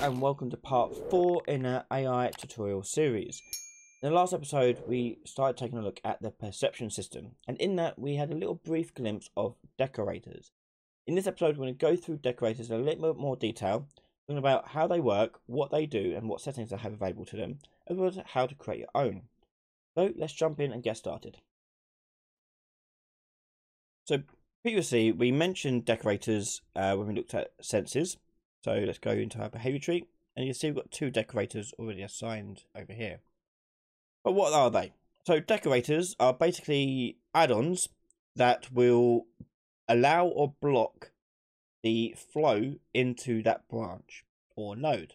And welcome to part 4 in our AI tutorial series. In the last episode we started taking a look at the perception system and in that we had a little brief glimpse of decorators. In this episode we're going to go through decorators in a little bit more detail, talking about how they work, what they do and what settings they have available to them, as well as how to create your own. So let's jump in and get started. So previously we mentioned decorators uh, when we looked at senses so let's go into our behavior tree and you can see we've got two decorators already assigned over here. But what are they? So decorators are basically add-ons that will allow or block the flow into that branch or node.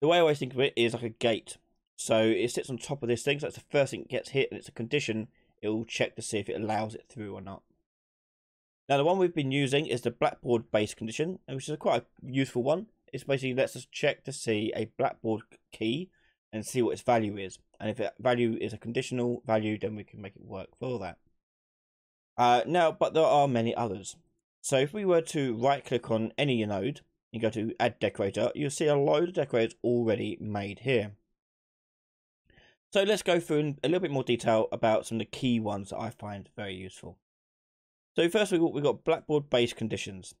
The way I always think of it is like a gate. So it sits on top of this thing, so that's the first thing that gets hit and it's a condition, it will check to see if it allows it through or not. Now the one we've been using is the blackboard base condition, which is a quite a useful one. It basically lets us check to see a blackboard key and see what its value is. And if that value is a conditional value, then we can make it work for that. Uh, now, but there are many others. So if we were to right click on any node and go to add decorator, you'll see a load of decorators already made here. So let's go through in a little bit more detail about some of the key ones that I find very useful. So first we've got, we've got Blackboard base conditions.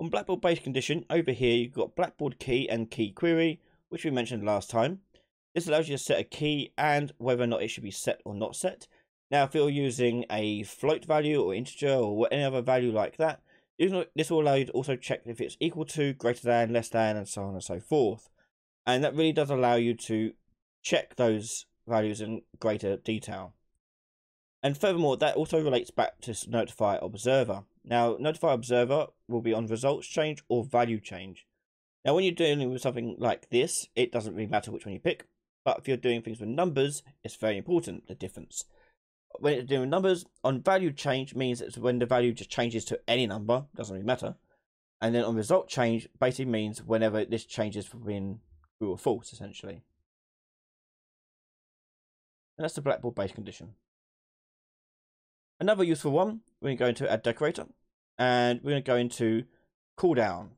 On Blackboard base condition, over here you've got Blackboard key and key query, which we mentioned last time. This allows you to set a key and whether or not it should be set or not set. Now if you're using a float value or integer or any other value like that, this will allow you to also check if it's equal to, greater than, less than, and so on and so forth. And that really does allow you to check those values in greater detail. And furthermore, that also relates back to notify observer. Now, notify observer will be on results change or value change. Now, when you're dealing with something like this, it doesn't really matter which one you pick. But if you're doing things with numbers, it's very important, the difference. When you're doing numbers, on value change means it's when the value just changes to any number, doesn't really matter. And then on result change basically means whenever this changes from being true or false, essentially. And that's the blackboard base condition. Another useful one, we're going to go into add decorator and we're going to go into cooldown.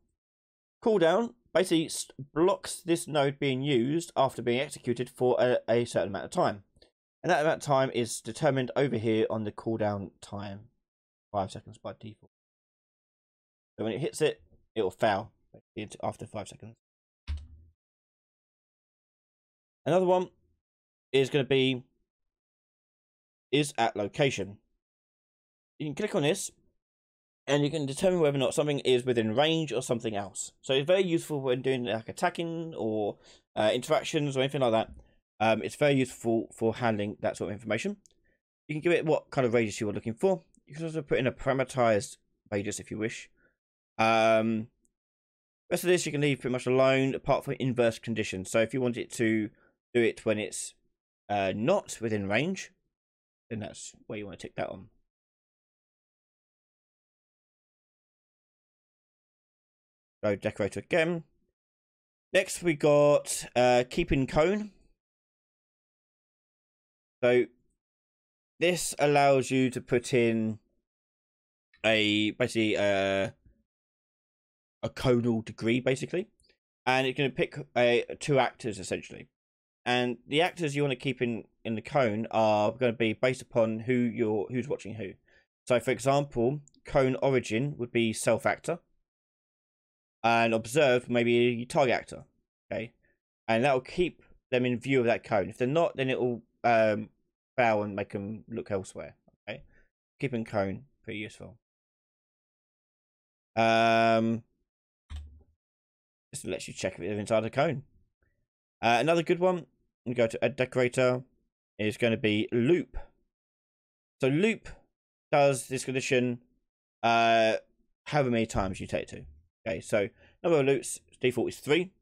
Cooldown basically blocks this node being used after being executed for a, a certain amount of time. And that amount of time is determined over here on the cooldown time, 5 seconds by default. So when it hits it, it will fail after 5 seconds. Another one is going to be is at location you can click on this and you can determine whether or not something is within range or something else. So it's very useful when doing like attacking or uh, interactions or anything like that. Um, it's very useful for handling that sort of information. You can give it what kind of radius you are looking for. You can also put in a parameterized radius if you wish. Um, rest of this you can leave pretty much alone apart from inverse conditions. So if you want it to do it when it's uh, not within range, then that's where you want to tick that on. Go decorator again. Next we got uh, keep in cone. So this allows you to put in a basically uh, a conal degree basically, and it's going to pick a two actors essentially, and the actors you want to keep in in the cone are going to be based upon who you're who's watching who. So for example, cone origin would be self actor and observe maybe a target actor. Okay, and that will keep them in view of that cone. If they're not, then it will um, fail and make them look elsewhere. Okay, keep in cone pretty useful. Um, just lets you check if it's inside the cone. Uh, another good one, we go to a decorator, is going to be loop. So loop does this condition uh, however many times you take to. Okay, so number of loops default is three.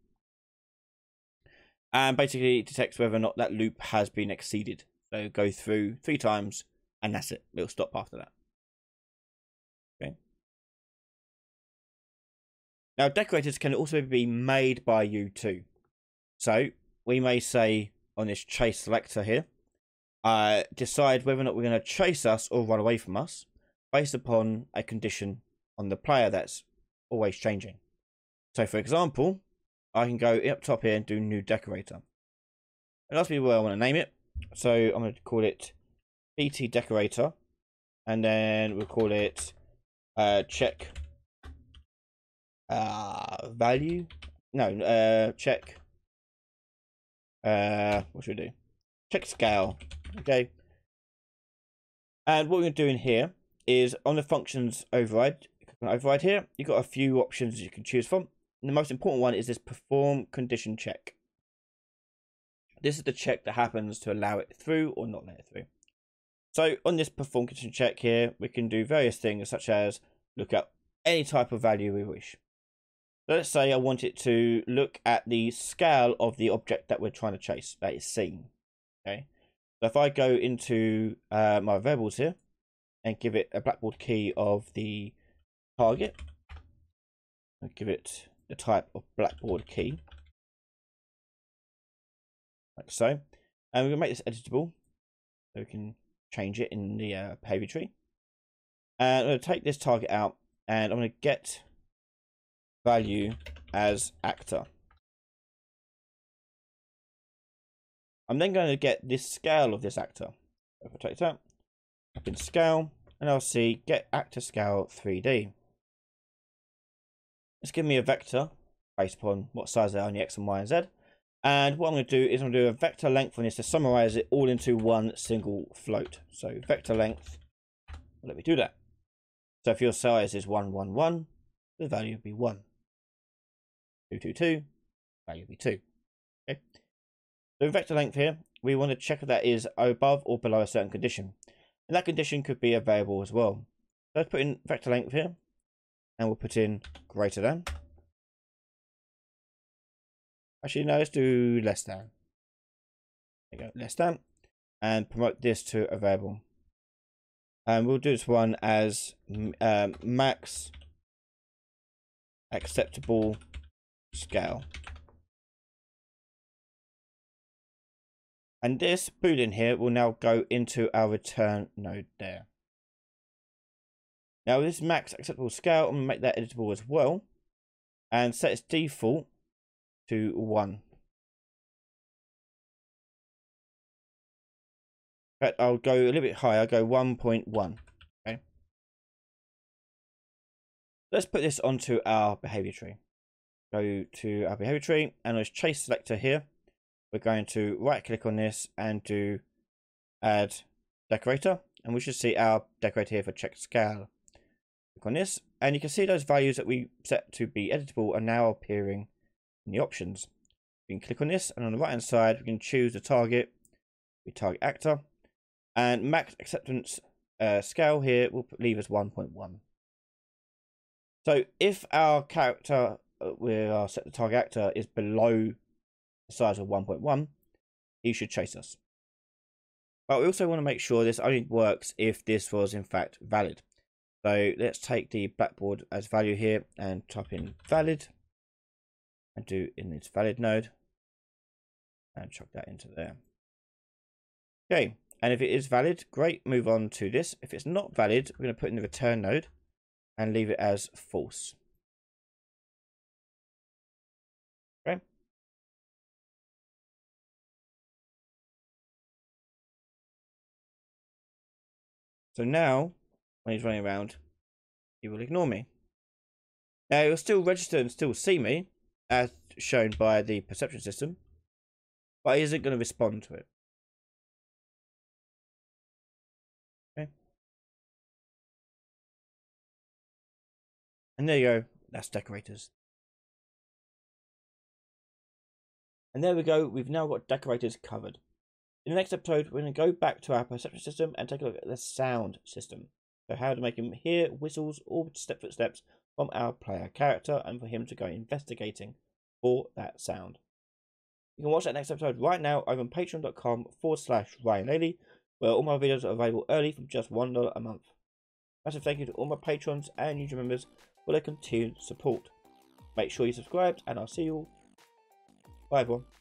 And basically it detects whether or not that loop has been exceeded. So go through three times and that's it. It'll stop after that. Okay. Now decorators can also be made by you too. So we may say on this chase selector here, uh, decide whether or not we're going to chase us or run away from us based upon a condition on the player that's always changing. So for example, I can go up top here and do new decorator. It ask me where I want to name it. So I'm going to call it BT decorator. And then we'll call it uh, check uh, value. No, uh, check. Uh, what should we do? Check scale. Okay. And what we're doing here is on the functions override, override here, you've got a few options you can choose from. And the most important one is this perform condition check. This is the check that happens to allow it through or not let it through. So on this perform condition check here, we can do various things such as look at any type of value we wish. Let's say I want it to look at the scale of the object that we're trying to chase, that is seen. Okay. So if I go into uh, my variables here and give it a blackboard key of the target, I'll give it the type of blackboard key, like so. And we're going to make this editable so we can change it in the uh, behavior tree. And I'm going to take this target out and I'm going to get value as actor. I'm then going to get this scale of this actor. If I take that, up in scale, and I'll see get actor scale 3D. It's giving me a vector based upon what size they are on the X and Y and Z. And what I'm going to do is I'm going to do a vector length on this to summarize it all into one single float. So vector length, let me do that. So if your size is 111, the value would be 1. 222, value would be 2. Okay. So vector length here, we want to check if that is above or below a certain condition. And that condition could be a variable as well. So let's put in vector length here, and we'll put in greater than. Actually, no, let's do less than. There you go, less than. And promote this to a variable. And we'll do this one as um, max acceptable scale. And this boolean here will now go into our return node there. Now this max acceptable scale, I'm going to make that editable as well. And set its default to 1. But I'll go a little bit higher, I'll go 1.1. Okay. Let's put this onto our behavior tree. Go to our behavior tree and let's chase selector here. We're going to right click on this and do add decorator. And we should see our decorator here for check scale. Click on this and you can see those values that we set to be editable are now appearing in the options. We can click on this and on the right hand side we can choose the target, we target actor, and max acceptance uh, scale here will leave us 1.1. So if our character uh, we are set the target actor is below the size of 1.1, he should chase us. But we also want to make sure this only works if this was in fact valid. So let's take the blackboard as value here and type in valid and do in its valid node and chuck that into there. Okay, and if it is valid, great, move on to this. If it's not valid, we're going to put in the return node and leave it as false. Okay. So now, when he's running around, he will ignore me. Now, he'll still register and still see me, as shown by the perception system, but he isn't going to respond to it. Okay. And there you go, that's decorators. And there we go, we've now got decorators covered. In the next episode, we're going to go back to our perception system and take a look at the sound system. So how to make him hear whistles or step footsteps from our player character and for him to go investigating for that sound. You can watch that next episode right now over on patreon.com forward slash Ryan Laley, where all my videos are available early from just $1 a month. Massive thank you to all my patrons and YouTube members for their continued support. Make sure you subscribe and I'll see you all. Bye everyone.